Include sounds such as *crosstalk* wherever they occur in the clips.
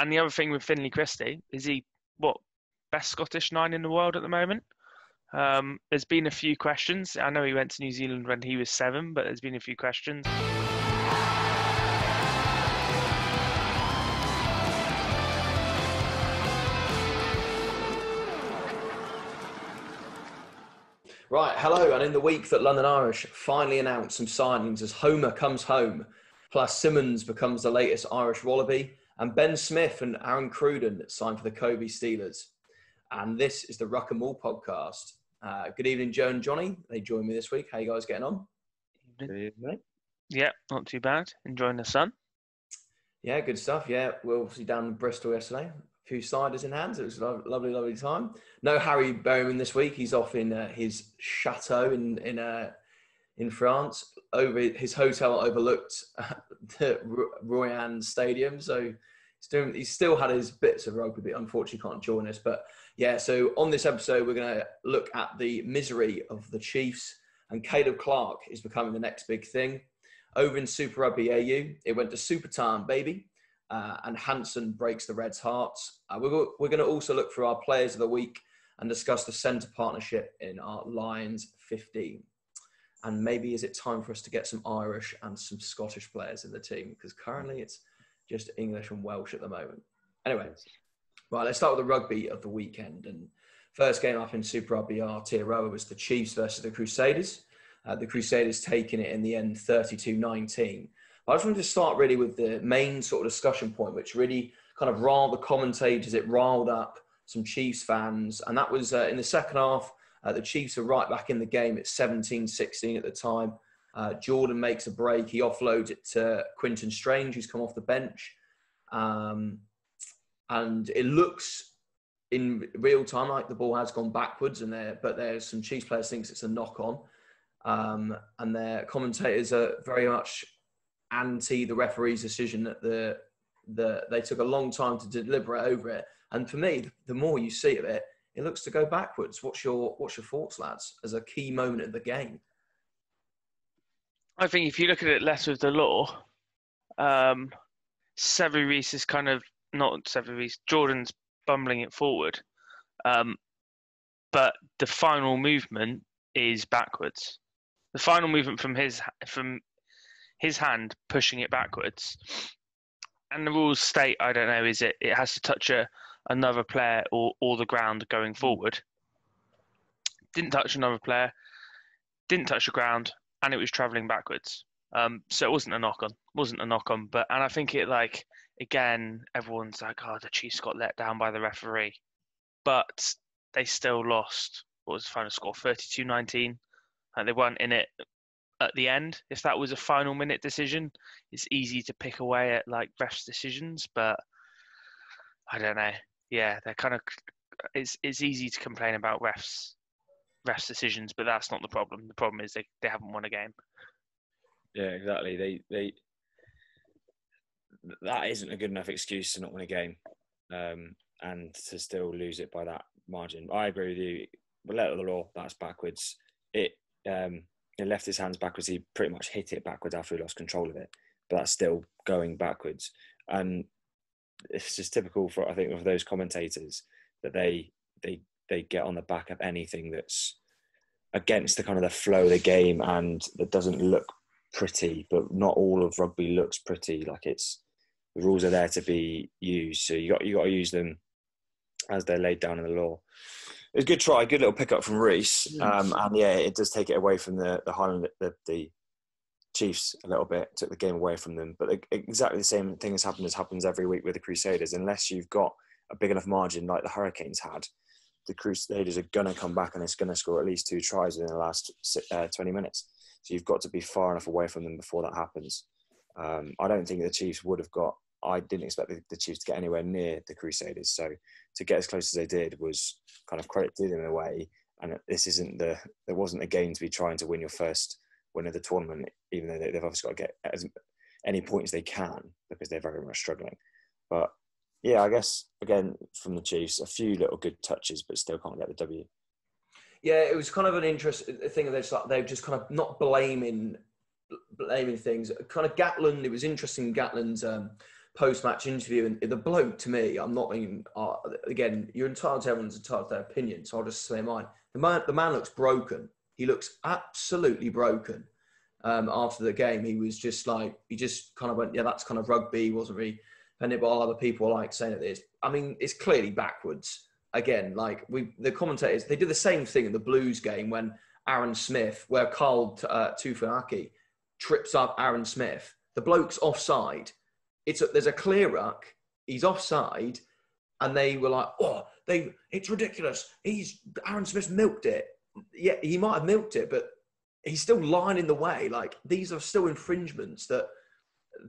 and the other thing with Finlay Christie is he what best Scottish nine in the world at the moment. Um, there's been a few questions. I know he went to New Zealand when he was seven, but there's been a few questions. Right, hello. And in the week that London Irish finally announced some signings as Homer comes home, plus Simmons becomes the latest Irish Wallaby, and Ben Smith and Aaron Cruden signed for the Kobe Steelers. And this is the Ruck and Maul podcast. Uh, good evening, Joe and Johnny. They join me this week. How you guys getting on? Good evening. Yeah, not too bad. Enjoying the sun. Yeah, good stuff. Yeah, we're obviously down in Bristol yesterday A few ciders in hands. It was a lovely, lovely time. No Harry Berryman this week. He's off in uh, his chateau in in uh, in France. Over his hotel overlooked *laughs* the Royan Stadium. So he's. He's still had his bits of rugby, but unfortunately can't join us. But yeah, so on this episode, we're going to look at the misery of the Chiefs, and Caleb Clarke is becoming the next big thing. Over in Super Rugby AU, it went to Super Time, baby uh, and Hansen breaks the Reds' hearts. Uh, we're, we're going to also look for our players of the week and discuss the centre partnership in our Lions 15. And maybe is it time for us to get some Irish and some Scottish players in the team? Because currently it's just English and Welsh at the moment. Anyway, right, let's start with the rugby of the weekend. And first game up in Super Rugby Aotearoa was the Chiefs versus the Crusaders. Uh, the Crusaders taking it in the end 32 19. I just wanted to start really with the main sort of discussion point, which really kind of riled the commentators. It riled up some Chiefs fans. And that was uh, in the second half. Uh, the Chiefs are right back in the game. It's 17 16 at the time. Uh, Jordan makes a break. He offloads it to Quinten Strange, who's come off the bench. Um, and it looks in real time like the ball has gone backwards, and there, but there's some Chiefs players thinks it's a knock on. Um, and their commentators are very much anti the referee's decision that the the they took a long time to deliberate over it. And for me, the more you see of it, it looks to go backwards. What's your what's your thoughts, lads, as a key moment of the game? I think if you look at it less with the law, um, Reece is kind of not Severis. Jordan's bumbling it forward, um, but the final movement is backwards. The final movement from his from his hand pushing it backwards. And the rules state, I don't know, is it it has to touch a, another player or, or the ground going forward. Didn't touch another player, didn't touch the ground, and it was travelling backwards. Um, so it wasn't a knock on, wasn't a knock on. But and I think it like again, everyone's like, oh, the Chiefs got let down by the referee, but they still lost. What was the final score? 32-19. And they weren't in it at the end. If that was a final minute decision, it's easy to pick away at like refs' decisions, but I don't know. Yeah, they're kind of it's it's easy to complain about refs refs' decisions, but that's not the problem. The problem is they, they haven't won a game. Yeah, exactly. They they that isn't a good enough excuse to not win a game, um, and to still lose it by that margin. I agree with you. But let the law, that's backwards. It um, he left his hands backwards. He pretty much hit it backwards after he lost control of it, but that's still going backwards. And it's just typical for I think of those commentators that they they they get on the back of anything that's against the kind of the flow of the game and that doesn't look pretty. But not all of rugby looks pretty. Like it's the rules are there to be used, so you got you got to use them as they're laid down in the law it was a good try, good little pickup from Reece, um, and yeah, it does take it away from the the Highland the, the Chiefs a little bit, took the game away from them. But exactly the same thing has happened as happens every week with the Crusaders. Unless you've got a big enough margin like the Hurricanes had, the Crusaders are going to come back and it's going to score at least two tries in the last uh, 20 minutes. So you've got to be far enough away from them before that happens. Um, I don't think the Chiefs would have got. I didn't expect the, the Chiefs to get anywhere near the Crusaders. So to get as close as they did was kind of credit to them in a way. And this isn't the there wasn't a game to be trying to win your first win of the tournament, even though they've obviously got to get as any points they can because they're very much struggling. But yeah, I guess again from the Chiefs, a few little good touches, but still can't get the W. Yeah, it was kind of an interesting thing. They're just like they're just kind of not blaming blaming things. Kind of Gatland. It was interesting. Gatland's um, post-match interview, and the bloke to me, I'm not even. Uh, again, you're entitled to everyone's entitled to their opinion, so I'll just say mine. The man, the man looks broken. He looks absolutely broken. Um, after the game, he was just like he just kind of went, yeah, that's kind of rugby. Wasn't really offended, but other people like saying it is. I mean, it's clearly backwards. Again, like we, the commentators, they did the same thing in the Blues game when Aaron Smith, where Carl uh, trips up Aaron Smith. The bloke's offside. It's a, there's a clear ruck. He's offside, and they were like, "Oh, they it's ridiculous. He's Aaron Smith milked it. Yeah, he might have milked it, but he's still lying in the way. Like these are still infringements that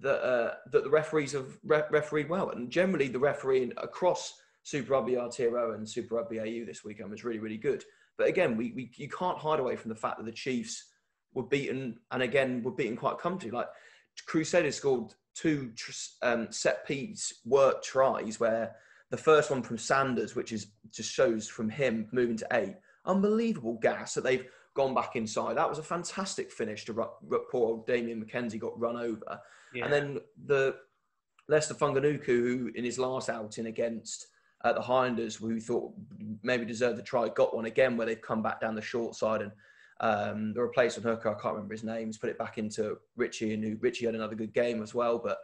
that uh, that the referees have re- refereed well, and generally the refereeing across Super Rugby Aotearoa and Super Rugby AU this weekend was really really good. But again, we, we you can't hide away from the fact that the Chiefs were beaten, and again were beaten quite comfortably. Like Crusaders scored two um, set piece work tries where the first one from Sanders, which is just shows from him moving to eight, unbelievable gas that they've gone back inside. That was a fantastic finish to poor old Damian McKenzie got run over. Yeah. And then the Leicester Fainga'anuku, who in his last outing against uh, the Highlanders, who thought maybe deserved the try, got one again where they've come back down the short side and um, the replacement hooker, I can't remember his name, put it back into Richie, and who Richie had another good game as well. But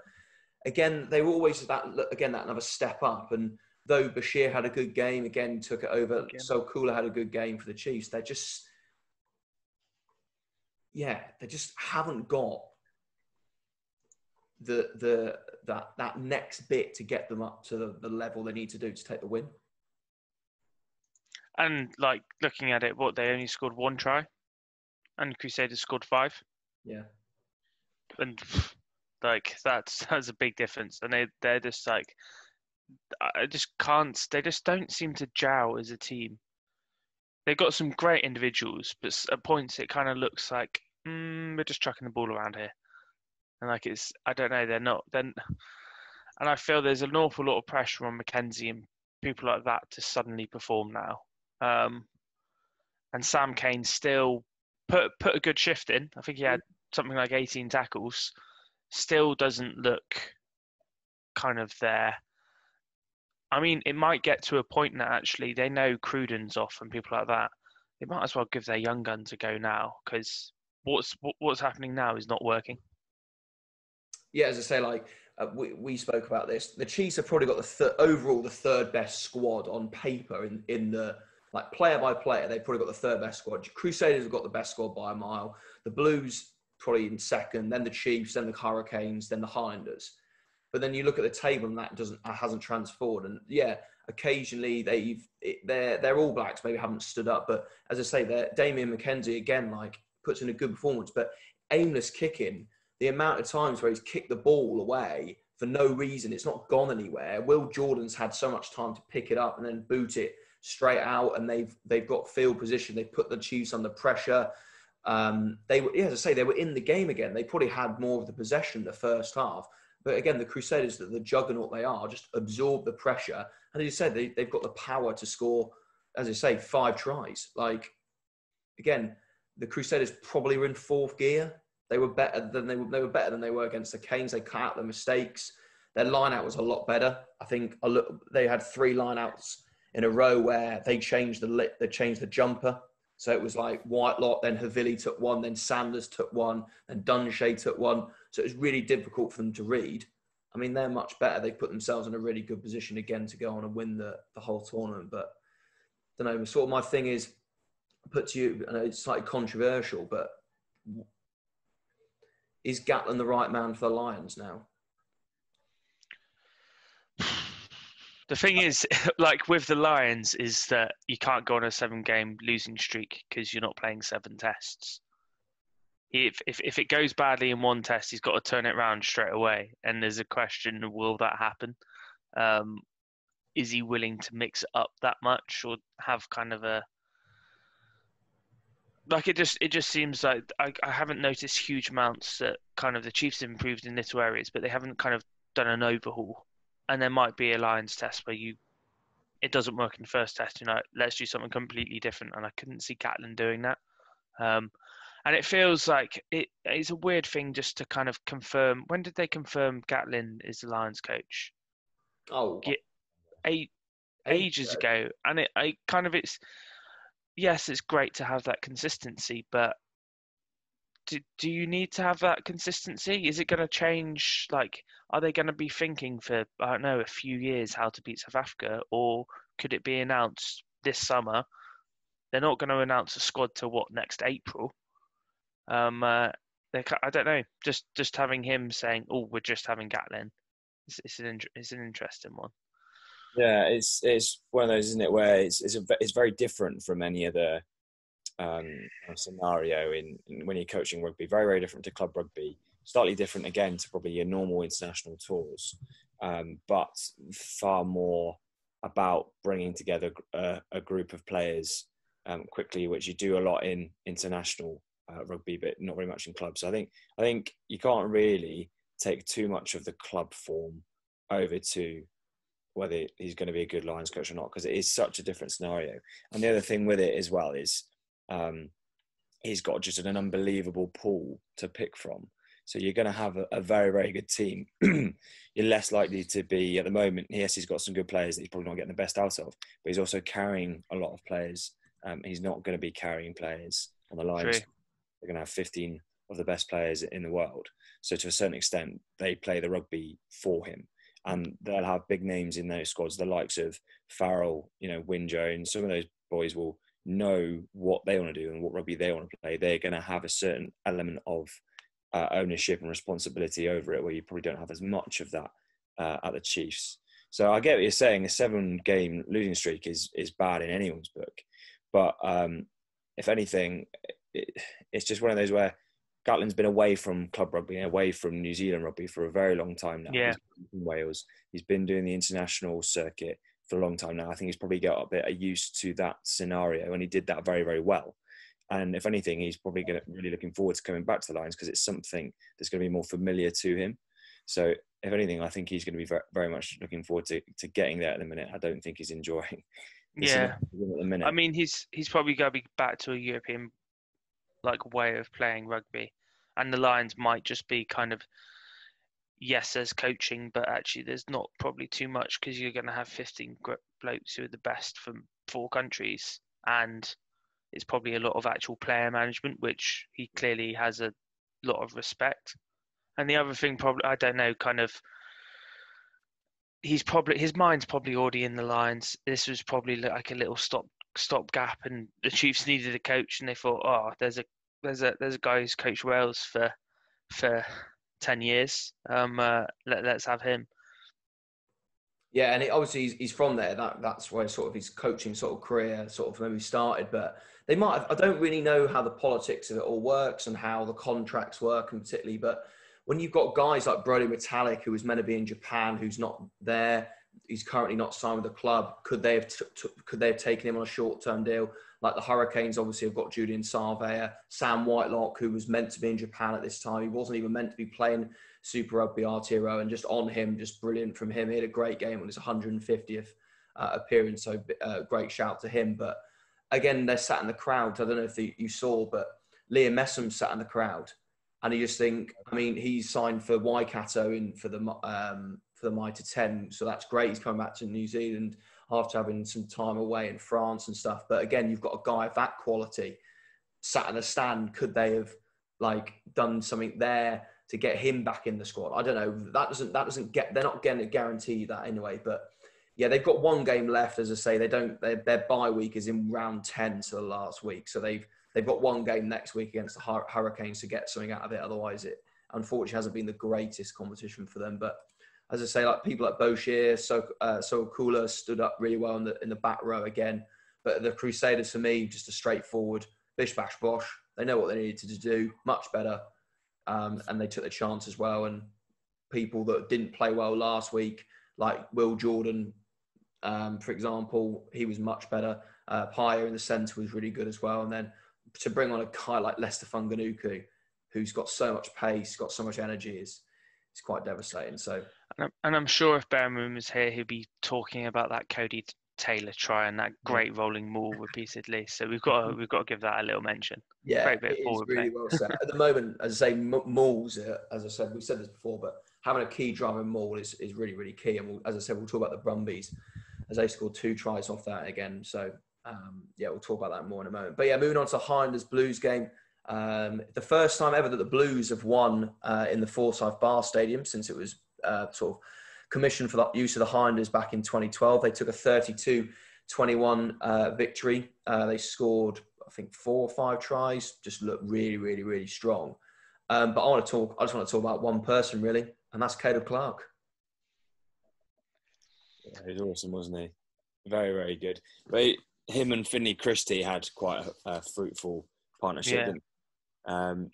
again, they were always that again that another step up. And though Boshier had a good game, again took it over. Sowakula had a good game for the Chiefs. They're just yeah, they just haven't got the the that that next bit to get them up to the, the level they need to do to take the win. And like looking at it, what they only scored one try, and Crusaders scored five. Yeah. And *laughs* like that's *laughs* that's a big difference, and they they're just like I just can't. They just don't seem to gel as a team. They've got some great individuals, but at points it kind of looks like mm, we're just chucking the ball around here. And like it's, I don't know, they're not. Then, and I feel there's an awful lot of pressure on McKenzie and people like that to suddenly perform now. Um, and Sam Cane still put put a good shift in. I think he had something like 18 tackles. Still doesn't look kind of there. I mean, it might get to a point now. Actually, they know Cruden's off and people like that. They might as well give their young guns a go now because what's what's happening now is not working. Yeah, as I say, like uh, we we spoke about this. The Chiefs have probably got the overall the third best squad on paper in in the like player by player. They've probably got the third best squad. Crusaders have got the best squad by a mile. The Blues probably in second, then the Chiefs, then the Hurricanes, then the Highlanders. But then you look at the table and that doesn't hasn't transformed. And yeah, occasionally they've they're they're All Blacks maybe haven't stood up, but as I say, Damian McKenzie again like puts in a good performance, but aimless kicking, the amount of times where he's kicked the ball away for no reason, it's not gone anywhere. Will Jordan's had so much time to pick it up and then boot it straight out, and they've they've got field position. They put the Chiefs under pressure. Um, they were, yeah, as I say, they were in the game again. They probably had more of the possession the first half, but again, the Crusaders, that the juggernaut they are, just absorb the pressure. And as you said, they, they've got the power to score, as I say, five tries. Like again, the Crusaders probably were in fourth gear. They were better than they were, they were better than they were against the Canes. They cut out the mistakes. Their line out was a lot better. I think a look, they had three line outs in a row where they changed the lit, they changed the jumper. So it was like Whitelock, then Havili took one, then Sanders took one, then Dunshea took one. So it was really difficult for them to read. I mean, they're much better. They put themselves in a really good position again to go on and win the, the whole tournament. But I don't know. Sort of my thing is, put to you, it's slightly controversial, but is Gatland the right man for the Lions now? *sighs* The thing is, *laughs* like with the Lions, is that you can't go on a seven-game losing streak because you're not playing seven tests. If, if if it goes badly in one test, he's got to turn it around straight away. And there's a question: Will that happen? Um, is he willing to mix up that much, or have kind of a like it just it just seems like I, I haven't noticed huge amounts that kind of the Chiefs have improved in little areas, but they haven't kind of done an overhaul. And there might be a Lions test where you it doesn't work in the first test, you know, let's do something completely different. And I couldn't see Gatland doing that. Um, and it feels like it, it's a weird thing just to kind of confirm. When did they confirm Gatland is the Lions coach? Oh, Eight ages ago, and it I kind of it's yes, it's great to have that consistency, but do, do you need to have that consistency? Is it going to change? Like, are they going to be thinking for I don't know a few years how to beat South Africa, or could it be announced this summer? They're not going to announce a squad to what next April. Um, uh, I don't know. Just just having him saying, "Oh, we're just having Gatland," it's, it's an it's an interesting one. Yeah, it's it's one of those, isn't it, where it's it's, a, it's very different from any other um, scenario in, in when you're coaching rugby. Very very different to club rugby. Slightly different again to probably your normal international tours, um, but far more about bringing together a, a group of players um, quickly, which you do a lot in international uh, rugby, but not very much in clubs. So I think I think you can't really take too much of the club form over to whether he's going to be a good Lions coach or not, because it is such a different scenario. And the other thing with it as well is um, he's got just an unbelievable pool to pick from. So you're going to have a, a very, very good team. *clears throat* you're less likely to be at the moment. Yes, he's got some good players that he's probably not getting the best out of, but he's also carrying a lot of players. Um, he's not going to be carrying players on the Lions. True. They're going to have 15 of the best players in the world. So to a certain extent, they play the rugby for him and they'll have big names in those squads, the likes of Farrell, you know, Wyn Jones. Some of those boys will know what they want to do and what rugby they want to play. They're going to have a certain element of uh, ownership and responsibility over it, where you probably don't have as much of that uh, at the Chiefs. So I get what you're saying. A seven-game losing streak is is bad in anyone's book, but um, if anything, it, it's just one of those where Gatland's been away from club rugby, away from New Zealand rugby for a very long time now. Yeah. He's been in Wales. He's been doing the international circuit for a long time now. I think he's probably got a bit used to that scenario, and he did that very, very well. And if anything, he's probably gonna, really looking forward to coming back to the Lions because it's something that's going to be more familiar to him. So, if anything, I think he's going to be very, very much looking forward to, to getting there at the minute. I don't think he's enjoying. *laughs* Yeah. at the minute. I mean, he's he's probably going to be back to a European like way of playing rugby, and the Lions might just be kind of yes, there's coaching, but actually there's not probably too much because you're going to have 15 gr- blokes who are the best from four countries, and it's probably a lot of actual player management, which he clearly has a lot of respect. And the other thing, probably I don't know, kind of. He's probably his mind's probably already in the lines. This was probably like a little stop stop gap, and the Chiefs needed a coach, and they thought, oh, there's a there's a there's a guy who's coached Wales for for ten years. Um, uh, let let's have him. Yeah, and it, obviously he's, he's from there. That that's where sort of his coaching sort of career sort of maybe started. But they might. Have, I don't really know how the politics of it all works and how the contracts work, and particularly. But when you've got guys like Brodie Retallick, who was meant to be in Japan, who's not there, he's currently not signed with the club. Could they have t- t- could they have taken him on a short term deal? Like the Hurricanes, obviously have got Julian Savea, Sam Whitelock, who was meant to be in Japan at this time. He wasn't even meant to be playing Super Rugby Aotearoa, and just on him, just brilliant from him. He had a great game on his 150th uh, appearance, so uh, great shout to him. But again, they're sat in the crowd. I don't know if the, you saw, but Liam Messam sat in the crowd, and you just think, I mean, he's signed for Waikato in for the um, for the Mitre 10, so that's great. He's coming back to New Zealand after having some time away in France and stuff. But again, you've got a guy of that quality sat in the stand. Could they have like done something there to get him back in the squad? I don't know. That doesn't that doesn't get. They're not going to guarantee that anyway. But yeah, they've got one game left. As I say, they don't. Their, their bye week is in round ten, so the last week. So they've they've got one game next week against the Hurricanes to get something out of it. Otherwise, it unfortunately hasn't been the greatest competition for them. But as I say, like people like Boshier, so uh, so Kula stood up really well in the in the back row again. But the Crusaders for me, just a straightforward bish bash bosh. They know what they needed to do, much better, um, and they took the chance as well. And people that didn't play well last week, like Will Jordan, um, for example, he was much better. Uh, in the centre was really good as well. And then to bring on a guy like Leicester Fainga'anuku, who's got so much pace, got so much energy, is is quite devastating. So And I'm, and I'm sure if Berman was here, he'd be talking about that Codie Taylor try and that great rolling maul repeatedly. So we've got to, we've got to give that a little mention. Yeah, Great bit it is forward really well set. At the moment, as I say, Mauls, as I said, we've said this before, but having a key driver Maul is, is really, really key. And we'll, as I said, we'll talk about the Brumbies as they scored two tries off that again. So, um, yeah, we'll talk about that more in a moment. But yeah, moving on to Hinders Blues game. Um, the first time ever that the Blues have won uh, in the Forsyth Bar Stadium since it was uh, sort of commissioned for the use of the Hinders back in 2012. They took a 32 21 uh, victory. Uh, they scored, I think, four or five tries, just looked really, really, really strong. Um, but I want to talk, I just want to talk about one person really, and that's Caleb Clarke. Yeah, he was awesome, wasn't he? Very, very good. But him and Finlay Christie had quite a, a fruitful partnership. Yeah. Um,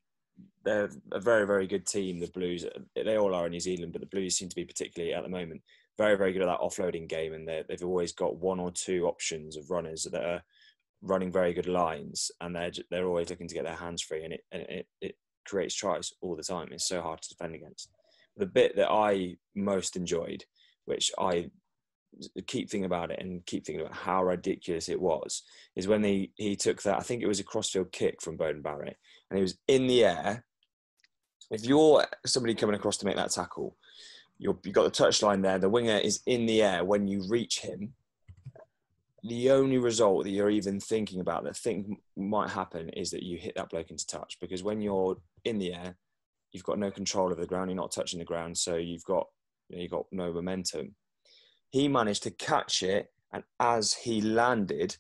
they're a very, very good team. The Blues, they all are in New Zealand, but the Blues seem to be particularly at the moment very, very good at that offloading game, and they- they've always got one or two options of runners that are running very good lines, and they're they're always looking to get their hands free, and it and it, it creates tries all the time. It's so hard to defend against. The bit that I most enjoyed, which I keep thinking about it and keep thinking about how ridiculous it was, is when he he took that. I think it was a crossfield kick from Beauden Barrett, and he was in the air. If you're somebody coming across to make that tackle, you're, you've got the touchline there. The winger is in the air when you reach him. The only result that you're even thinking about that think might happen is that you hit that bloke into touch because when you're in the air, you've got no control of the ground. You're not touching the ground, so you've got you know, you've got no momentum. He managed to catch it, and as he landed,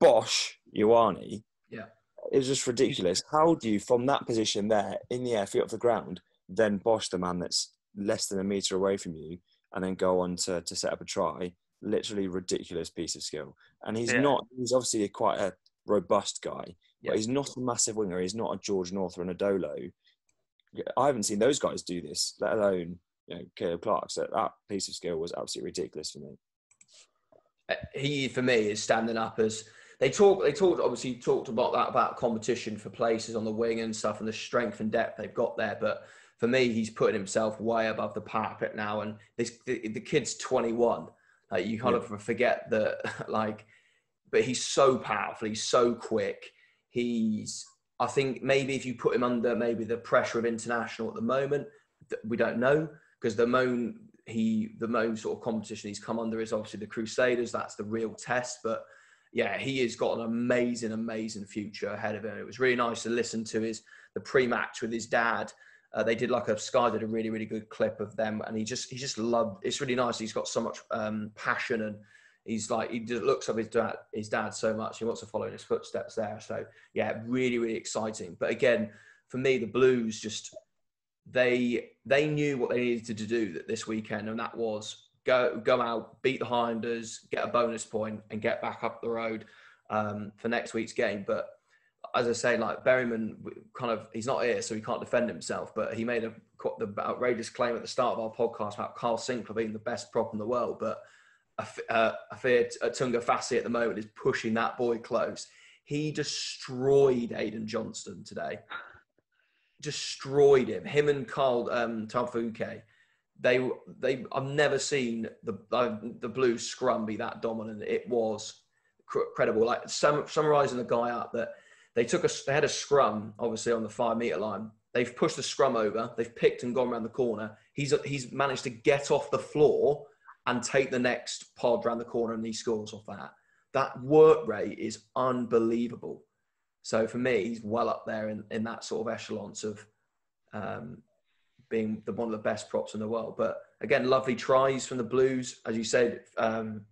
Bosch Ioane. Yeah. It was just ridiculous. *laughs* How do you, from that position there, in the air, feet off the ground, then Bosch the man that's less than a metre away from you, and then go on to, to set up a try? Literally ridiculous piece of skill. And he's Yeah. not, he's obviously a, quite a robust guy, Yeah. but he's not a massive winger. He's not a George North or an Adolo. I haven't seen those guys do this, let alone you know, Caleb Clarke. So that piece of skill was absolutely ridiculous for me. Uh, He, for me, is standing up as they talk. They talked obviously talked about that about competition for places on the wing and stuff, and the strength and depth they've got there. But for me, he's putting himself way above the parapet now, and this the, the kid's 21. Like you kind of forget that, *laughs* like, but he's so powerful. He's so quick. He's. I think maybe if you put him under maybe the pressure of international at the moment, we don't know because the moan he the most sort of competition he's come under is obviously the Crusaders. That's the real test. But yeah, he has got an amazing, amazing future ahead of him. It was really nice to listen to his the pre-match with his dad. Uh, they did like a Sky did a really, really good clip of them, and he just he just loved. It's really nice. He's got so much um, passion, and he's like he just looks up his dad, his dad so much. He wants to follow in his footsteps there. So yeah, really, really exciting. But again, for me, the Blues just they they knew what they needed to do that this weekend, and that was go go out, beat the Hinders, get a bonus point, and get back up the road um, for next week's game. But as I say, like Berryman, kind of he's not here, so he can't defend himself. But he made a the outrageous claim at the start of our podcast about Carl Sinclair being the best prop in the world, but. I Uh, I fear Tu'ungafasi at the moment is pushing that boy close. He destroyed Ayden Johnstone today destroyed him. Him and Carl um, Tafuke, they they I've never seen the uh, the Blues scrum be that dominant. It was cr- credible. Like sum, summarizing the guy up that they took a they had a scrum obviously on the five meter line. They've pushed the scrum over. They've picked and gone around the corner. He's he's managed to get off the floor and take the next pod around the corner, and he scores off that. That work rate is unbelievable. So for me, he's well up there in, in that sort of echelons of um, being the, one of the best props in the world. But again, lovely tries from the Blues. As you said, um,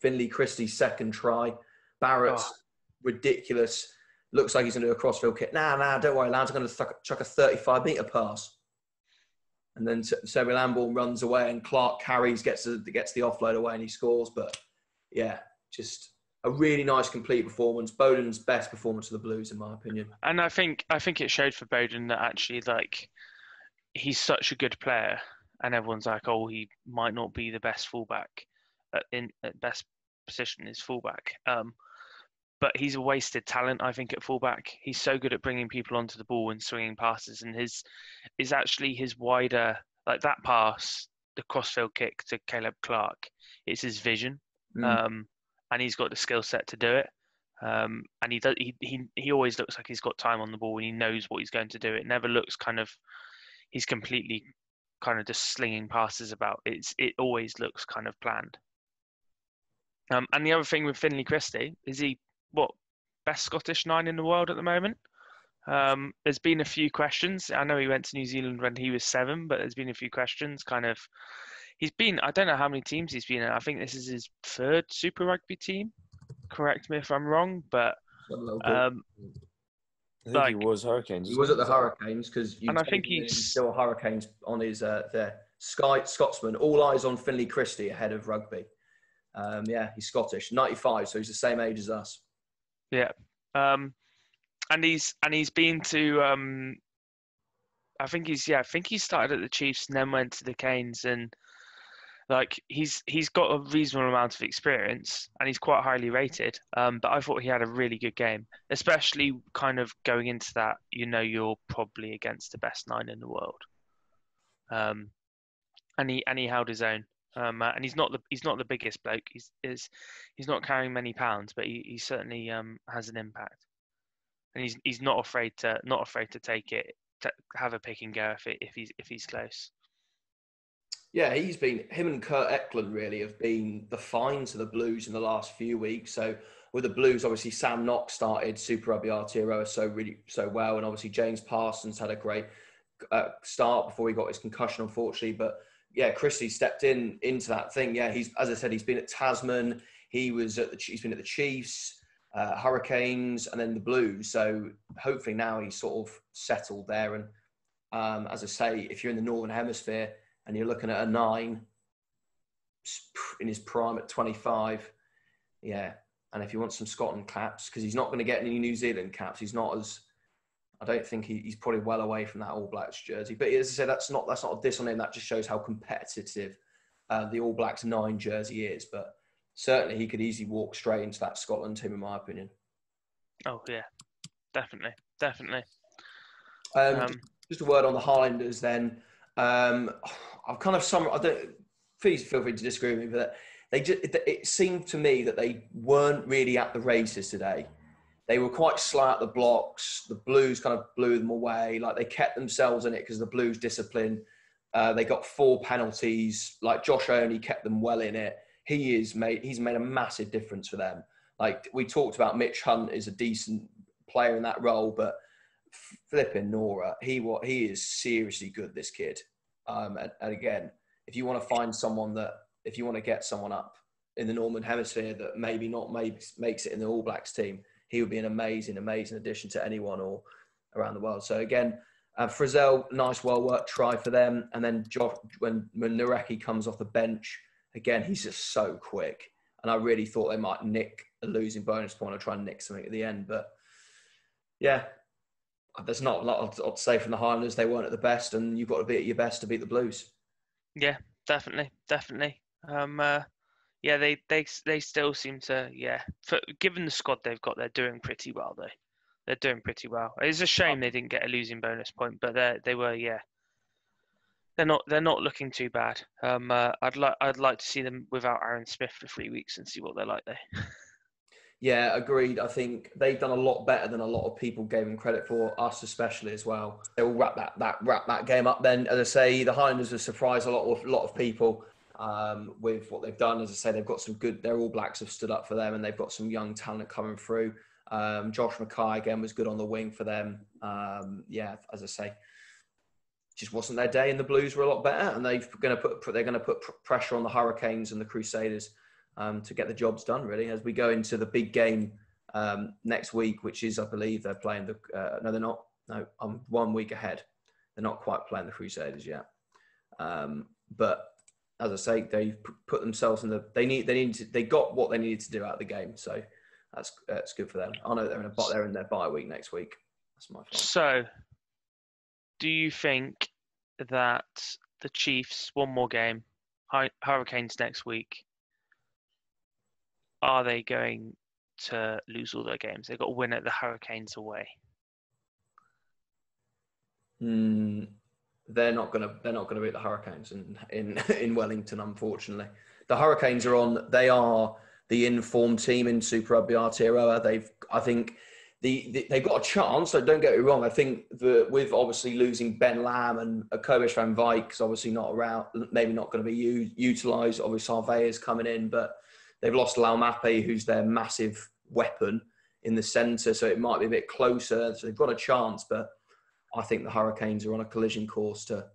Finlay Christie's second try. Barrett's Oh. ridiculous. Looks like he's going to do a crossfield kick. Nah, nah, don't worry, lads. I'm going to chuck, chuck a 35 metre pass. And then Sebi Lamborn runs away and Clarke carries, gets the, gets the offload away and he scores. But yeah, just a really nice complete performance. Beauden's best performance of the Blues, in my opinion. And I think I think it showed for Bowden that actually like he's such a good player, and everyone's like, oh, he might not be the best fullback at, in at best position is fullback. Um, but he's a wasted talent, I think, at fullback. He's so good at bringing people onto the ball and swinging passes, and his is actually his wider like that pass, the crossfield kick to Caleb Clarke. It's his vision. Mm. um, and he's got the skill set to do it. Um, and he does. He, he he always looks like he's got time on the ball and he knows what he's going to do. It never looks kind of he's completely kind of just slinging passes about. It's it always looks kind of planned. Um, and the other thing with Finlay Christie is he what best Scottish nine in the world at the moment. Um, there's been a few questions. I know he went to New Zealand when he was seven, but there's been a few questions. Kind of, he's been. I don't know how many teams he's been in. I think this is his third Super Rugby team. Correct me if I'm wrong, but a little bit. um, I think Like- he was Hurricanes. he was at the Hurricanes because And I think he's- he's still Hurricanes on his uh, there. Sky Scotsman. All eyes on Finlay Christie ahead of rugby. Um, yeah, he's Scottish, 95, so he's the same age as us. Yeah, um, and he's and he's been to. Um, I think he's yeah. I think he started at the Chiefs and then went to the Canes and. Like he's he's got a reasonable amount of experience and he's quite highly rated. Um, but I thought he had a really good game, especially kind of going into that. You know, you're probably against the best nine in the world. Um, and he and he held his own. Um, uh, and he's not the he's not the biggest bloke. He's is he's not carrying many pounds, but he, he certainly um, has an impact. And he's he's not afraid to not afraid to take it, to have a pick and go if it, if he's if he's close. Yeah, he's been him and Kurt Eklund really have been the find of the Blues in the last few weeks. So with the Blues, obviously Sam Nock started Super Rugby Aotearoa so really so well, and obviously James Parsons had a great uh, start before he got his concussion, unfortunately. But yeah, Christie stepped in into that thing. Yeah, he's as I said, he's been at Tasman. He was at the he's been at the Chiefs, uh, Hurricanes, and then the Blues. So hopefully now he's sort of settled there. And um, as I say, if you're in the Northern Hemisphere and you're looking at a nine in his prime at 25, yeah. And if you want some Scotland caps, because he's not going to get any New Zealand caps, he's not as. I don't think he, he's probably well away from that All Blacks jersey. But as I said, that's not that's not a diss on him. That just shows how competitive uh, the All Blacks nine jersey is. But certainly, he could easily walk straight into that Scotland team, in my opinion. Oh yeah, definitely, definitely. Um, Um, just a word on the Highlanders then. Um, I've kind of some. I don't. Please feel free to disagree with me, but they just. It, seemed to me that they weren't really at the races today. They were quite slow at the blocks. The Blues kind of blew them away. Like they kept themselves in it because the Blues discipline. Uh, they got four penalties. Like Josh only kept them well in it. He is made. He's made a massive difference for them. Like we talked about, Mitch Hunt is a decent player in that role, but flipping Nora, he what he is seriously good. This kid, um, and, and again, if you want to find someone that, if you want to get someone up in the Northern Hemisphere that maybe not maybe makes it in the All Blacks team, he would be an amazing, amazing addition to anyone or around the world. So again, uh, Frizzell, nice, well worked try for them, and then Josh, when when Nareki comes off the bench, again, he's just so quick, and I really thought they might nick a losing bonus point or try and nick something at the end, but yeah, there's not a lot to say from the Highlanders. They weren't at the best, and you've got to be at your best to beat the Blues. Yeah, definitely, definitely. Um, uh, yeah, they, they they still seem to yeah. For, given the squad they've got, they're doing pretty well. Though they're doing pretty well. It's a shame they didn't get a losing bonus point, but they they were yeah. They're not they're not looking too bad. Um, uh, I'd like I'd like to see them without Aaron Smith for three weeks and see what they're like there. *laughs* Yeah, agreed. I think they've done a lot better than a lot of people gave them credit for, us especially as well. They will wrap that that wrap that game up. Then, as I say, the Highlanders have surprised a lot of lot of people um, with what they've done. As I say, they've got some good. Their All Blacks have stood up for them, and they've got some young talent coming through. Um, Josh McKay again was good on the wing for them. Um, yeah, as I say, just wasn't their day, and the Blues were a lot better. And they're going to put they're going to put pr- pressure on the Hurricanes and the Crusaders um, to get the jobs done. Really, as we go into the big game um, next week, which is I believe they're playing the uh, no, they're not. No, I'm one week ahead. They're not quite playing the Crusaders yet. Um, but as I say, they put themselves in the. They need. They need. To, they got what they needed to do out of the game. So that's that's good for them. I know they're in a they're in their bye week next week. That's my. So, do you think that the Chiefs one more game, Hurricanes next week? Are they going to lose all their games? They've got to win at the Hurricanes away. Mm, they're not gonna. They're not gonna beat the Hurricanes in in *laughs* in Wellington. Unfortunately, the Hurricanes are on. They are the informed team in Super Rugby Aotearoa. They've, I think, the, the, they've got a chance. So don't get me wrong. I think that with obviously losing Ben Lamb and Cobus van Wyk, obviously not around, maybe not going to be u- utilised. Obviously, Harvey is coming in, but they've lost Laumape, who's their massive weapon in the centre. So it might be a bit closer. So they've got a chance, but I think the Hurricanes are on a collision course to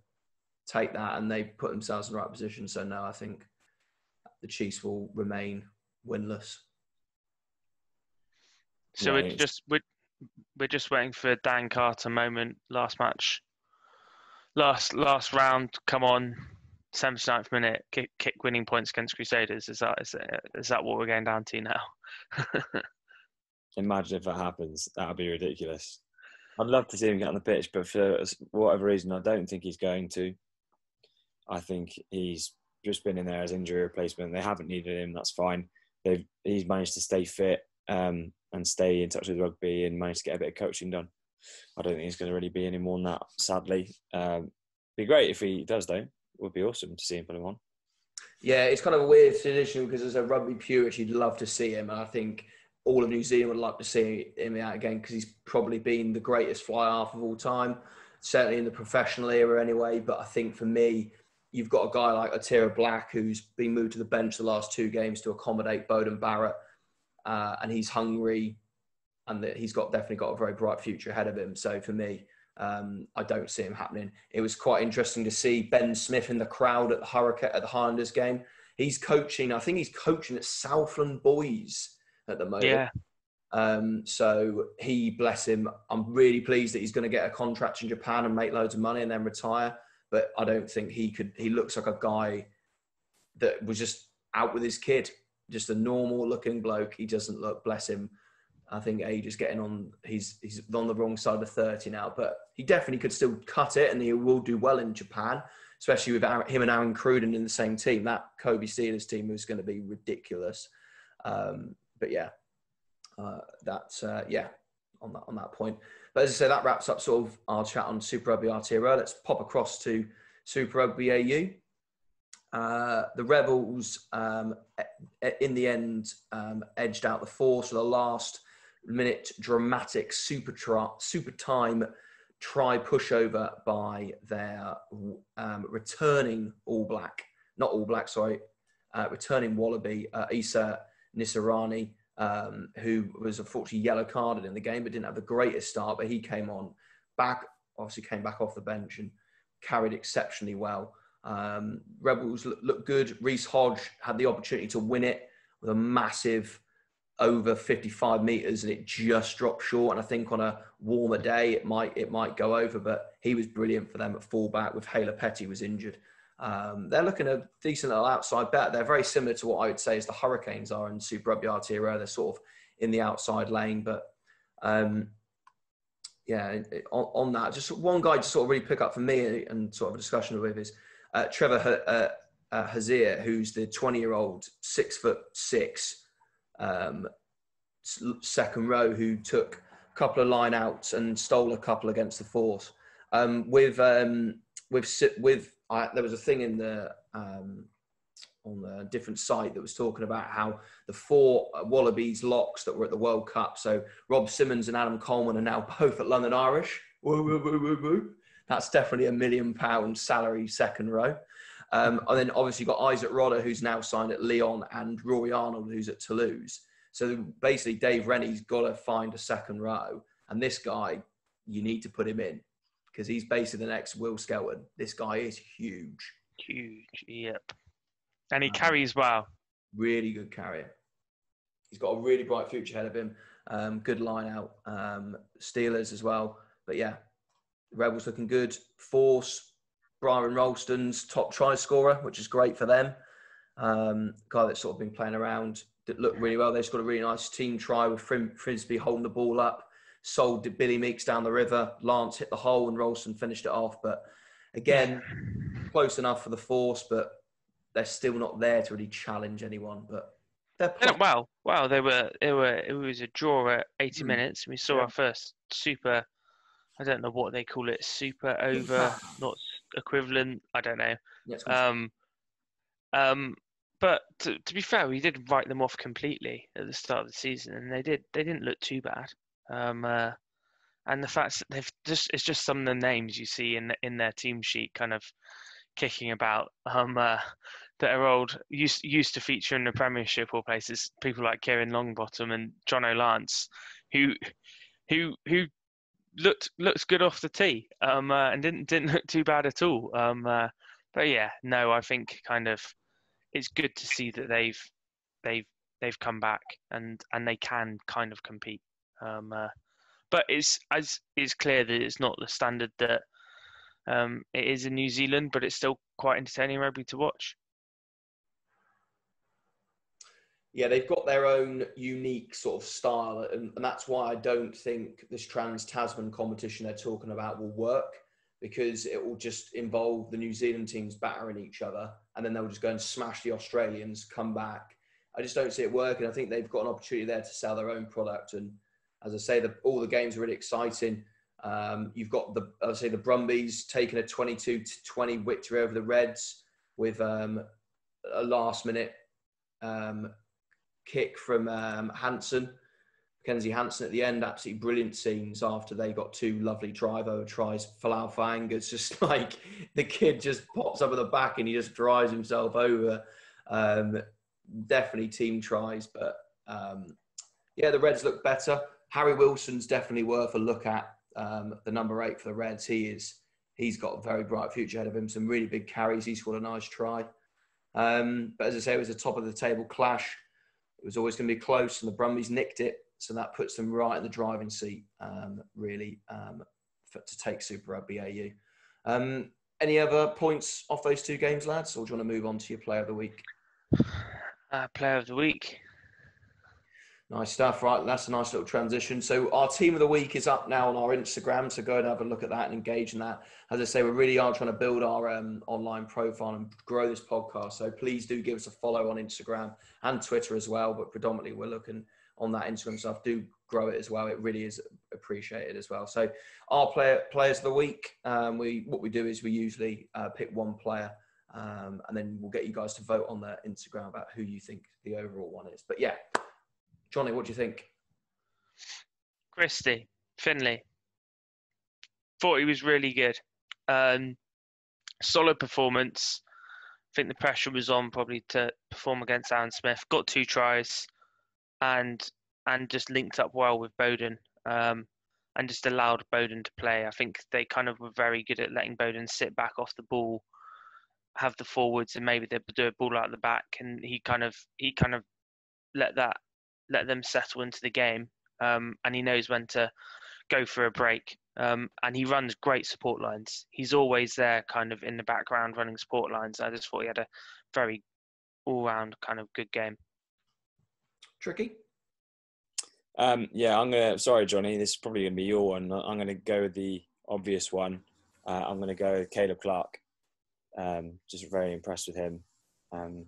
take that, and they put themselves in the right position. So no, I think the Chiefs will remain winless. So right. we're just we're, we're just waiting for Dan Carter moment last match, last last round. Come on, 79th minute kick, kick winning points against Crusaders. Is that is, is that what we're going down to now? *laughs* Imagine if that happens. That would be ridiculous. I'd love to see him get on the pitch, but for whatever reason, I don't think he's going to. I think he's just been in there as injury replacement. They haven't needed him. That's fine. They've he's managed to stay fit um, and stay in touch with rugby and managed to get a bit of coaching done. I don't think he's going to really be any more than that. Sadly, um, be great if he does though. Would be awesome to see him put him on. Yeah, it's kind of a weird tradition because as a rugby purist, you'd love to see him, and I think all of New Zealand would like to see him out again because he's probably been the greatest fly half of all time, certainly in the professional era anyway. But I think for me, you've got a guy like Otere Black who's been moved to the bench the last two games to accommodate Beauden Barrett, uh, and he's hungry, and that he's got definitely got a very bright future ahead of him. So for me, um, I don't see him happening. It was quite interesting to see Ben Smith in the crowd at the Hurricane at the Highlanders game. He's coaching. I think he's coaching at Southland Boys at the moment. Yeah. Um, so he, bless him, I'm really pleased that he's going to get a contract in Japan and make loads of money and then retire. But I don't think he could. He looks like a guy that was just out with his kid, just a normal looking bloke. He doesn't look, bless him. I think age is getting on. He's he's on the wrong side of thirty now, but he definitely could still cut it, and he will do well in Japan, especially with him and Aaron Cruden in the same team. That Kobe Steelers team is going to be ridiculous. Um, but yeah, uh, that's uh, yeah on that on that point. But as I say, that wraps up sort of our chat on Super Rugby Aotearoa. Let's pop across to Super Rugby AU. Uh, the Rebels, um, in the end, um, edged out the force for the last minute dramatic super, try, super time try pushover by their um, returning All Black, not All Black, sorry, uh, returning Wallaby, uh, Isi Naisarani, um, who was unfortunately yellow carded in the game, but didn't have the greatest start. But he came on back, obviously came back off the bench and carried exceptionally well. Um, Rebels looked look good. Reece Hodge had the opportunity to win it with a massive over 55 meters and it just dropped short. And I think on a warmer day, it might it might go over. But he was brilliant for them at fullback. With Haylett Petty was injured. Um, they're looking a decent little outside bet. They're very similar to what I would say is the Hurricanes are in Super Rugby Aotearoa. They're sort of in the outside lane, but um, yeah, on, on, that, just one guy to sort of really pick up for me and sort of a discussion with is uh, Trevor uh, uh, Hosea, who's the 20 year old, six foot six, um, second row, who took a couple of line outs and stole a couple against the force. Um, with um, with with I, there was a thing in the um, on the different site that was talking about how the four Wallabies locks that were at the World Cup. So Rob Simmons and Adam Coleman are now *laughs* both at London Irish. That's definitely a million pound salary second row. Um, and then obviously you've got Izack Rodda, who's now signed at Lyon, and Rory Arnold, who's at Toulouse. So basically, Dave Rennie's got to find a second row. And this guy, you need to put him in because he's basically the next Will Skelton. This guy is huge. Huge, yep. And he um, carries well. Really good carrier. He's got a really bright future ahead of him. Um, good line out. Um, Steelers as well. But yeah, Rebels looking good. Force, Byron Ralston's top try scorer, which is great for them. Um, guy that's sort of been playing around, that looked really well. They've got a really nice team try with Frisbee holding the ball up sold Billy Meakes down the river. Lance hit the hole and Ralston finished it off. But again, close enough for the force, but they're still not there to really challenge anyone. But they're yeah, well, wow, they were, they were, it was a draw at 80 mm. minutes. We saw yeah. our first super, I don't know what they call it, super over, not equivalent. I don't know. um, um, but to, to be fair, we did write them off completely at the start of the season, and they did. They didn't look too bad. Um, uh, and the fact that they've just it's just some of the names you see in in their team sheet, kind of kicking about. Um, uh, that are old used used to feature in the Premiership or places. People like Kieran Longbottom and Jono Lance, who who who looked looks good off the tee um, uh, and didn't didn't look too bad at all. Um, uh, but yeah, no, I think kind of it's good to see that they've they've they've come back and and they can kind of compete. Um, uh, but it's as it's clear that it's not the standard that um, it is in New Zealand, but it's still quite entertaining rugby to watch. Yeah, they've got their own unique sort of style, and, and that's why I don't think this Trans Tasman competition they're talking about will work because it will just involve the New Zealand teams battering each other, and then they'll just go and smash the Australians, come back. I just don't see it working. I think they've got an opportunity there to sell their own product, and as I say, the, all the games are really exciting. Um, you've got the, I say, the Brumbies taking a 22 to 20 victory over the Reds with um, a last minute um, kick from um, Hansen, Mackenzie Hansen at the end. Absolutely brilliant scenes after they got two lovely drive over tries. Folau Fainga'a, it's just *laughs* like the kid just pops up at the back and he just drives himself over. Um, definitely team tries, but um, yeah, the Reds look better. Harry Wilson's definitely worth a look at. Um, the number eight for the Reds, he is. He's got a very bright future ahead of him. Some really big carries. He scored a nice try. Um, but as I say, it was a top of the table clash. It was always going to be close, and the Brumbies nicked it. So that puts them right in the driving seat, um, really, um, for, to take Super Rugby AU. Um, any other points off those two games, lads, or do you want to move on to your player of the week? Uh, player of the week. Nice stuff, right? That's a nice little transition. So our team of the week is up now on our Instagram. So go and have a look at that and engage in that. As I say, we really are trying to build our um, online profile and grow this podcast. So please do give us a follow on Instagram and Twitter as well. But predominantly, we're looking on that Instagram stuff. Do grow it as well. It really is appreciated as well. So our player players of the week, um, we what we do is we usually uh, pick one player. Um, and then we'll get you guys to vote on the Instagram about who you think the overall one is. But yeah, Johnny, what do you think? Christie, Finlay. Thought he was really good. Um, solid performance. I think the pressure was on probably to perform against Aaron Smith. Got two tries, and and just linked up well with Beauden, um, and just allowed Beauden to play. I think they kind of were very good at letting Beauden sit back off the ball, have the forwards, and maybe they'd do a ball out the back, and he kind of he kind of let that let them settle into the game, um, and he knows when to go for a break. Um, and he runs great support lines. He's always there, kind of in the background, running support lines. I just thought he had a very all-round kind of good game. Tricky. Um, yeah, I'm gonna. Sorry, Johnny. This is probably gonna be your one. I'm gonna go with the obvious one. Uh, I'm gonna go with Caleb Clarke. Um, just very impressed with him. Um,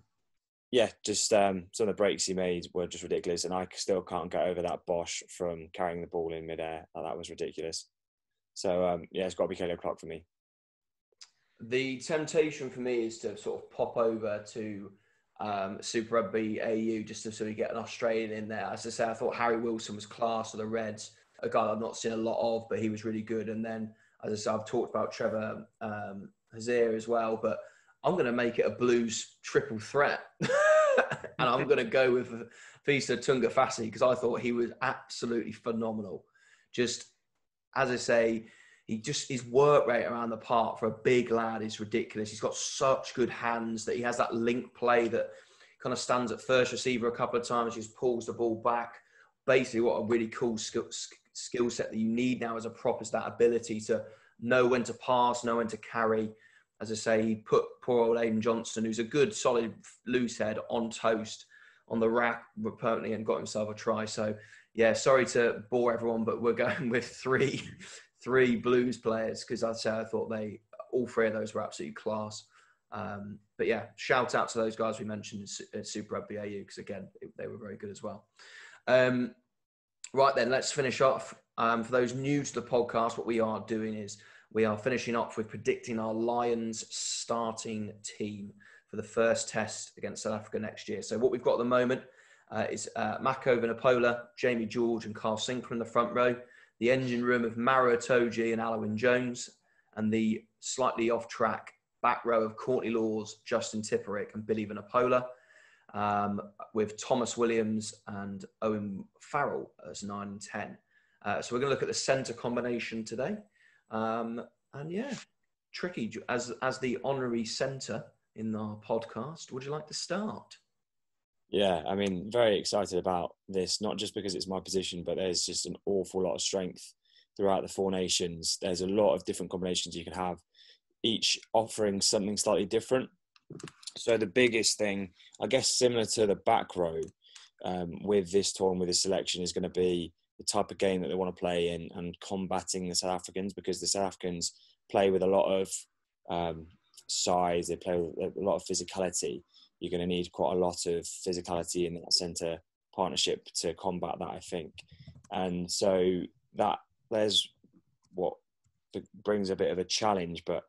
yeah, just um, some of the breaks he made were just ridiculous, and I still can't get over that Bosch from carrying the ball in midair. that was ridiculous. So um, yeah, it's got to be Caleb Clarke for me. The temptation for me is to sort of pop over to um, Super Rugby AU just to sort of get an Australian in there. As I say, I thought Harry Wilson was class for the Reds, a guy I've not seen a lot of, but he was really good. And then, as I say, I've talked about Trevor um, as well, but I'm going to make it a Blues triple threat. *laughs* and I'm going to go with Fisa Tu'ungafasi because I thought he was absolutely phenomenal. Just, as I say, he just his work rate around the park for a big lad is ridiculous. He's got such good hands that he has that link play that kind of stands at first receiver a couple of times, just pulls the ball back. Basically, what a really cool skill, skill set that you need now as a prop is that ability to know when to pass, know when to carry, as I say, he put poor old Ayden Johnstone, who's a good, solid loose head, on toast on the rack permanently and got himself a try. So, yeah, sorry to bore everyone, but we're *laughs* going with three, three Blues players because I'd say I thought they all three of those were absolutely class. Um, but yeah, shout out to those guys we mentioned in Super Rugby AU because again, they were very good as well. Um, right then, let's finish off. Um, for those new to the podcast, what we are doing is we are finishing off with predicting our Lions starting team. for the first test against South Africa next year. So what we've got at the moment uh, is uh, Mako Vunipola, Jamie George, and Kyle Sinckler in the front row. The engine room of Maro Itoje and Alun Wyn Jones, and the slightly off track back row of Courtney Lawes, Justin Tipuric and Billy Vunipola, um, with Tomos Williams and Owen Farrell as nine and ten. Uh, so we're going to look at the centre combination today, um, and yeah, tricky as as the honorary centre in our podcast. Would you like to start? Yeah, I mean, very excited about this, not just because it's my position, but there's just an awful lot of strength throughout the four nations. There's a lot of different combinations you can have, each offering something slightly different. So, the biggest thing, I guess, similar to the back row um, with this tour and with this selection, is going to be the type of game that they want to play in and combating the South Africans because the South Africans play with a lot of um, size, they play with a lot of physicality you're going to need quite a lot of physicality in that centre partnership to combat that, I think. And so that there's what brings a bit of a challenge, but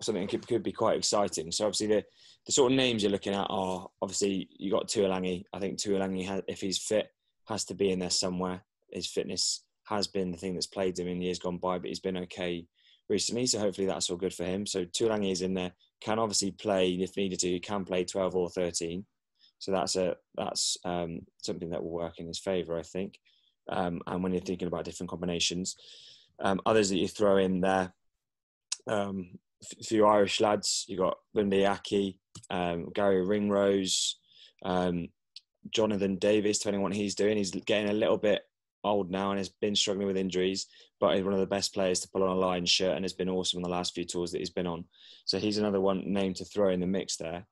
something could, could be quite exciting. So obviously the, the sort of names you're looking at are obviously you got Tuilagi. I think Tuilagi, if he's fit, has to be in there somewhere. His fitness has been the thing that's played him in years gone by, but he's been okay recently. So hopefully that's all good for him. So Tuilagi is in there can obviously play if needed to. He can play 12 or 13. So that's a that's um, something that will work in his favour, I think. Um, and when you're thinking about different combinations, um, others that you throw in there, um, a few Irish lads. You've got Bundee Aki, um, Garry Ringrose, um, Jonathan Davies, Depending on what he's doing, he's getting a little bit old now and has been struggling with injuries, but he's one of the best players to pull on a Lion shirt and has been awesome in the last few tours that he's been on. So he's another one name to throw in the mix there.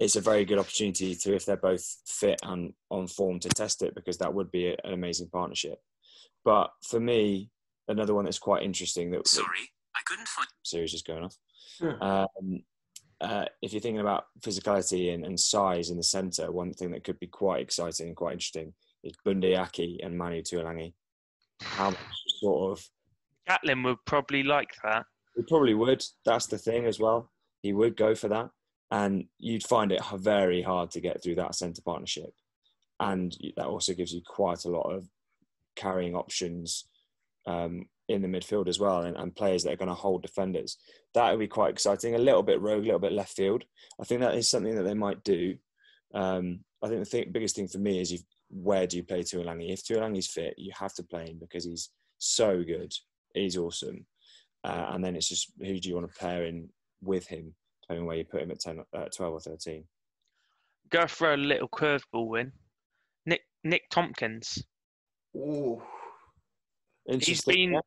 It's a very good opportunity to, if they're both fit and on form, to test it because that would be an amazing partnership. But for me, another one that's quite interesting that sorry, I couldn't find. Series just going off. Hmm. Um, uh, if you're thinking about physicality and, and size in the centre, one thing that could be quite exciting and quite interesting is Bundee Aki and Manu Tuilagi. How much sort of Gatland would probably like that. He probably would. That's the thing as well. He would go for that, and you'd find it very hard to get through that centre partnership, and that also gives you quite a lot of carrying options um, in the midfield as well, and, and players that are going to hold defenders. That would be quite exciting. A little bit rogue, a little bit left field. I think that is something that they might do. Um, I think the thing, biggest thing for me is where do you play Tuilagi? If Tuilagi's fit, you have to play him because he's so good. He's awesome. Uh, and then it's just who do you want to pair in with him, depending on where you put him at 10, uh, 12 or 13. Go for a little curveball win. Nick Nick Tompkins. Ooh. He's been.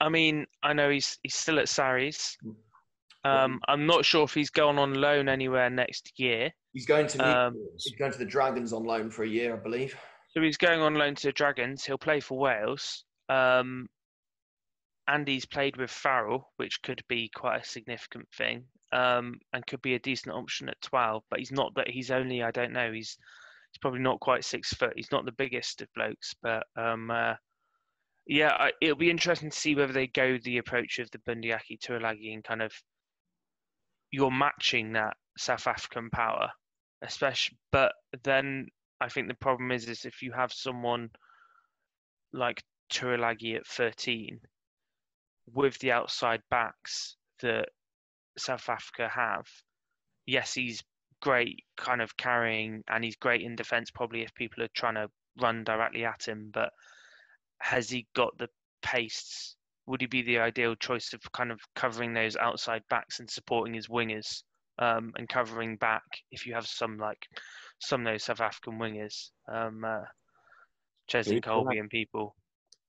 I mean, I know he's he's still at Sarries. Um, I'm not sure if he's going on loan anywhere next year. He's going to um, he's going to the Dragons on loan for a year, I believe. So he's going on loan to the Dragons. He'll play for Wales. Um, Andy's played with Farrell, which could be quite a significant thing, um, and could be a decent option at 12. But he's not that. He's only I don't know. He's he's probably not quite six foot. He's not the biggest of blokes, but um, uh, yeah, I, it'll be interesting to see whether they go the approach of the Bundee Aki Tuilagi and kind of you're matching that South African power especially. But then I think the problem is, is if you have someone like Tuilagi at 13 with the outside backs that South Africa have, yes, he's great kind of carrying and he's great in defence probably if people are trying to run directly at him, but has he got the pace? Would he be the ideal choice of kind of covering those outside backs and supporting his wingers? um, and covering back if you have some like some of those South African wingers, um, uh, Cheslin Kolbe and people.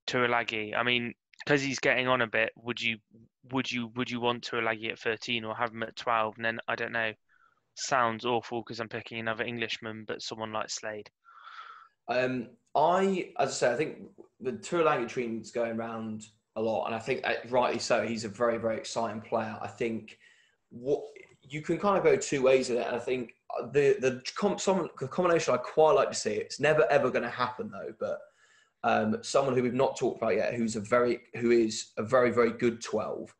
Tuilagi. I mean, because he's getting on a bit, would you would you would you want Tuilagi at 13 or have him at 12? And then I don't know. Sounds awful because I'm picking another Englishman, but someone like Slade. Um, I, as I say, I think the Tuilagi treatment's going around a lot, and I think uh, rightly so. He's a very, very exciting player. I think what you can kind of go two ways with it. And I think the the, com- some, combination I quite like to see. It's never ever going to happen though. But um, someone who we've not talked about yet, who's a very who is a very very good twelve,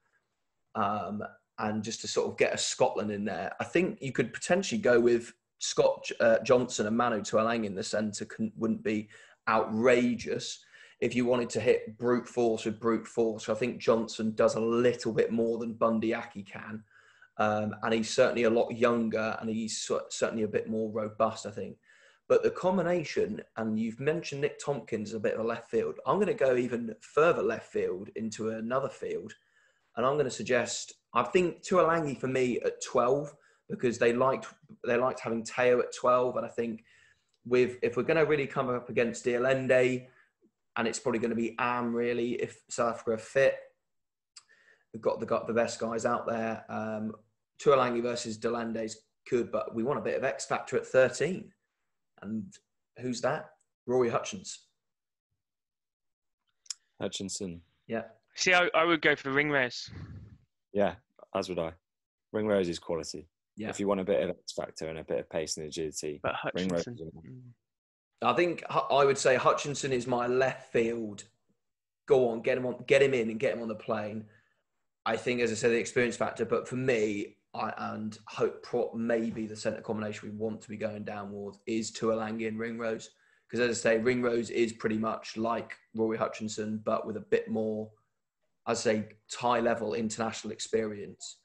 um, and just to sort of get a Scotland in there. I think you could potentially go with Scott uh, Johnson and Manu Tuilagi in the centre. Wouldn't be outrageous if you wanted to hit brute force with brute force. I think Johnson does a little bit more than Bundee Aki can. Um, and he's certainly a lot younger and he's certainly a bit more robust, I think. But the combination, and you've mentioned Nick Tompkins a bit of a left field. I'm going to go even further left field into another field, and I'm going to suggest I think Tuilagi for me at 12 because they liked they liked having Te'o at 12, and I think with if we're going to really come up against de Allende, and it's probably going to be Am really if South Africa are fit. We've got the got the best guys out there. Um, Tuilagi versus de Allende is good, but we want a bit of X factor at 13. And who's that? Rory Hutchins. Hutchinson. Yeah. See, I, I would go for ring Ringrose. Yeah, as would I. Ring Ringrose is quality. Yeah. If you want a bit of X factor and a bit of pace and agility, but Hutchinson. Mm. I think I would say Hutchinson is my left field. Go on, get him on, get him in, and get him on the plane. I think, as I said, the experience factor. But for me, I, and hope prop maybe the centre combination we want to be going downwards is Tuilagi and Ringrose. Because as I say, Ringrose is pretty much like Rory Hutchinson, but with a bit more, I say, high level international experience.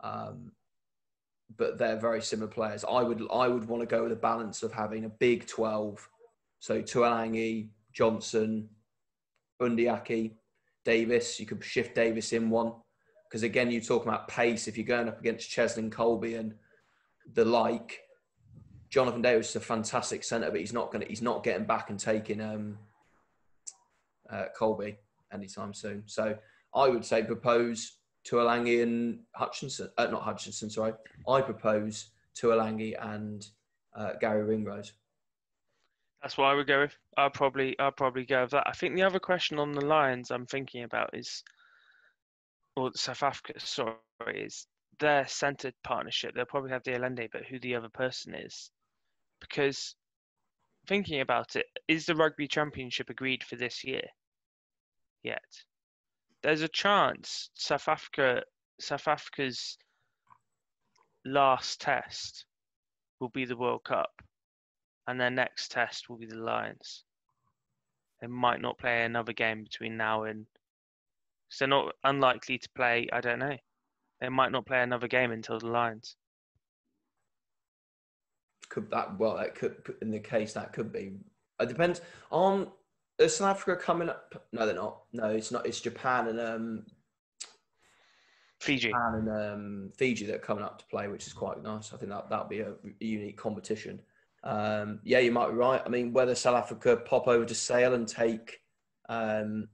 Um, but they're very similar players. I would I would want to go with a balance of having a big twelve, so Tuilagi, Johnson, Bundee Aki, Davies. You could shift Davies in one because again, you talk about pace. If you're going up against Cheslin Kolbe and the like, Jonathan Davies is a fantastic centre, but he's not going. He's not getting back and taking um, uh, Kolbe anytime soon. So I would say propose Tuilagi and Hutchinson. Uh, not Hutchinson, sorry. I propose Tuilagi and uh, Garry Ringrose. That's what I would go with. I'll probably I'll probably go with that. I think the other question on the Lions I'm thinking about is or South Africa, sorry, is their centered partnership. They'll probably have de Allende, but who the other person is. Because thinking about it, is the rugby championship agreed for this year? Yet. There's a chance South Africa South Africa's last test will be the World Cup and their next test will be the Lions. They might not play another game between now and so they're not unlikely to play. I don't know. They might not play another game until the Lions. Could that well? That could in the case that could be. It depends on. Is South Africa coming up? No, they're not. No, it's not. It's Japan and um, Fiji. Japan and um, Fiji that are coming up to play, which is quite nice. I think that that'll be a, a unique competition. Um, yeah, you might be right. I mean, whether South Africa pop over to Sale and take um,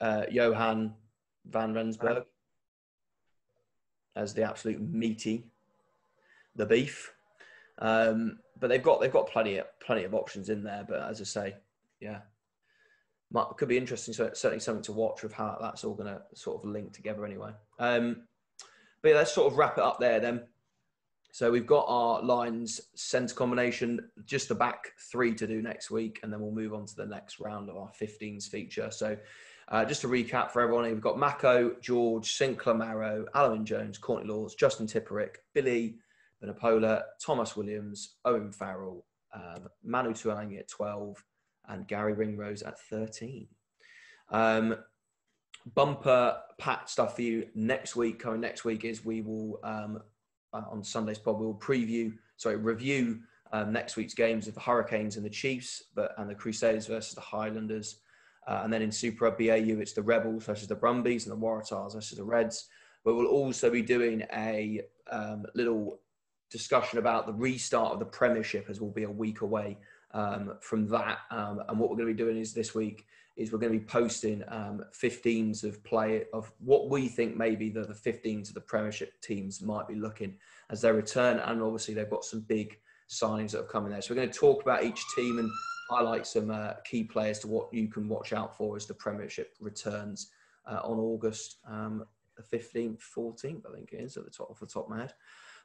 uh, Johan van Rensburg as the absolute meaty, the beef. Um, but they've got they've got plenty of plenty of options in there. But as I say, yeah, Might, could be interesting. So certainly something to watch with how that's all going to sort of link together anyway. Um, but yeah, let's sort of wrap it up there then. So we've got our lines centre combination, just the back three to do next week, and then we'll move on to the next round of our 15s feature. So uh, just to recap for everyone, we've got Mako, George, Sinckler Maro, Alun Jones, Courtney Lawes, Justin Tipuric, Billy Vunipola, Tomos Williams, Owen Farrell, um, Manu Tuilagi at 12, and Garry Ringrose at 13. Um, bumper pat stuff for you next week. Coming next week is we will, um, uh, on Sunday's pod, we'll preview, sorry, review um, next week's games of the Hurricanes and the Chiefs, but and the Crusaders versus the Highlanders. Uh, and then in Super Rugby AU, it's the Rebels versus the Brumbies and the Waratahs versus the Reds. But we'll also be doing a um, little discussion about the restart of the Premiership as we'll be a week away um, from that. Um, and what we're going to be doing is this week is we're going to be posting um, 15s of play of what we think maybe the, the 15s of the Premiership teams might be looking as they return. And obviously they've got some big signings that have come in there. So we're going to talk about each team and highlight some uh, key players to what you can watch out for as the Premiership returns uh, on August um, the 15th, 14th, I think it is at the top off the top of my head.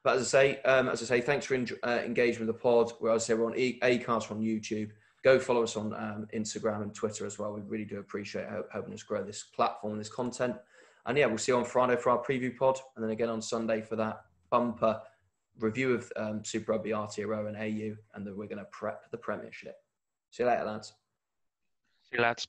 But as I say, um, as I say, thanks for uh, engaging with the pod. Where I say we're on e- Acast on YouTube. Go follow us on um, Instagram and Twitter as well. We really do appreciate helping us grow this platform this content. And yeah, we'll see you on Friday for our preview pod, and then again on Sunday for that bumper review of um, Super Rugby Aotearoa and AU, and then we're going to prep the Premiership. See you later, lads. See you lads.